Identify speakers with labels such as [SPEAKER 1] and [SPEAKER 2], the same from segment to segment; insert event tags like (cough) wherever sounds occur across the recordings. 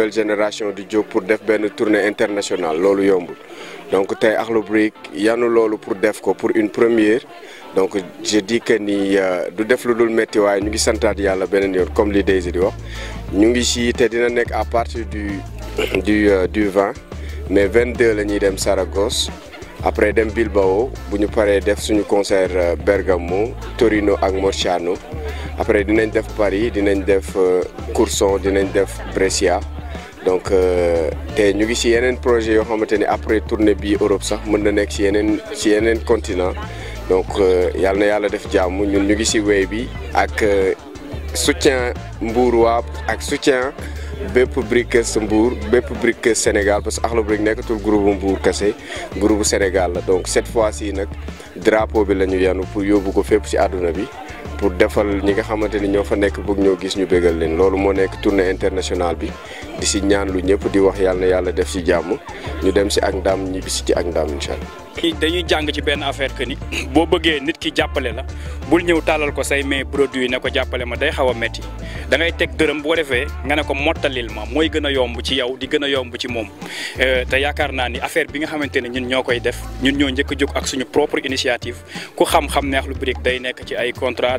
[SPEAKER 1] nouvelle génération di jóg pour def benn tournée internationale loolu yombul. Donc tey Akhlou Brick yanu loolu pour def pour une première. Donc je dis que ni du def lu dul métti waaye ñu ngi santaat yàlla comme li Daisy di wax. Ñu ngi si à partir du (coughs) du du 20 mais 22 la ñuy dem Saragosse. Après dem Bilbao bu ñu paree def suñu concert Bergamo Torino ak Morciano après dinañ def Paris dinañ def Courson dinañ def Brescia donc te ñu ngi ci yeneen projet yoo xamante ni après tournée bi Europe sax mën na nekk ci yeneen ci continent. Donc yàlla na yàlla def jàmm ñun ñu ngi ci wéy bi ak soutien Mbour waa ak soutien bépp briqueuse Mbour bépp briqueuse Sénégal parce que Akhlou Brick nekkatul groupe Mbour kese groupe Sénégal donc cette fois-ci nag drapeau bi la ñu yanu pour yóbbu ko fépp ci àdduna bi pour defal ñi nga xamante ni ñoo fa nekk bëgg ñoo gis ñu bégal leen. Loolu moo nekk tournée internationale bi. Di ci ñaan lu ñëpp di wax yàlla na yàlla def ci jàmm. Ñu dem ci ak ndam ñibbisi ci ak ndam incha allah.
[SPEAKER 2] dañuy jàng ci benn affaire que ni boo bëggee nit ki jàppale la bul ñëw tàllal ko say mais produit ne ko jàppale ma day xaw a metti. Da ngay teg dërëm boo defee nga ne ko mottalil ma mooy gën a yomb ci yow di gën a yomb ci moom. Te yaakaar naa ni affaire bi nga xamante ñun ñoo koy def ñun ñoo a jóg ak suñu propre initiative. Ku xam-xam ne Akhlou Brick day nekk ci ay contrat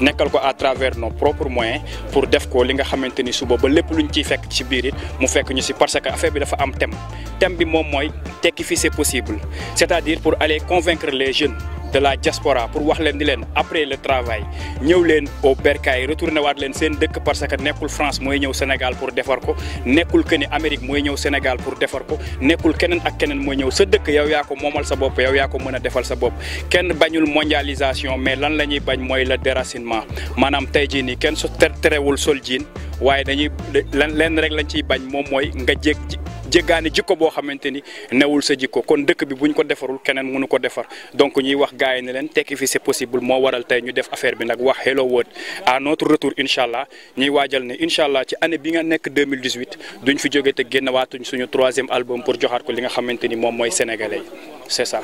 [SPEAKER 2] nekkal ko à travers nos propres moyens pour def ko li nga xamante ni suba ba lépp luñ ciy fekk ci biir it mu fekk ñu si parce que affaire bi dafa am thème. Thème bi moom mooy tekki fi c'est possible. C'est-à-dire pour aller convaincre les jeunes de la diaspora pour wax leen di leen après le travail ñëw leen au bercail retourné waat parce que nekkul France mooy ñëw Sénégal pour defar ko nekkul que ni Amérique mooy ñëw Sénégal pour defar ko nekkul keneen ak keneen mooy ñëw sa dëkk a defal sa bopp mondialisation mais lan la déracinement maanaam terewul sol jiin waaye dañuy lenn rek lañ ciy bañ moom mooy nga jég jéggaani jikko boo xamante ni newul sa jikko. Kon dëkk bi buñ ko defarul keneen mënu ko defar. Donc ñuy wax gars yi ne leen tekki fi c'est possible moo waral tey ñu def affaire bi nag wax Hello World. À notre retour incha allah ñuy waajal ne incha allah ci année bi nga nekk 2018 duñ fi jóge te génn waatuñ suñu troisième album pour joxaat ko li nga xamante ni moom mooy sénégalais yi. C'est ça.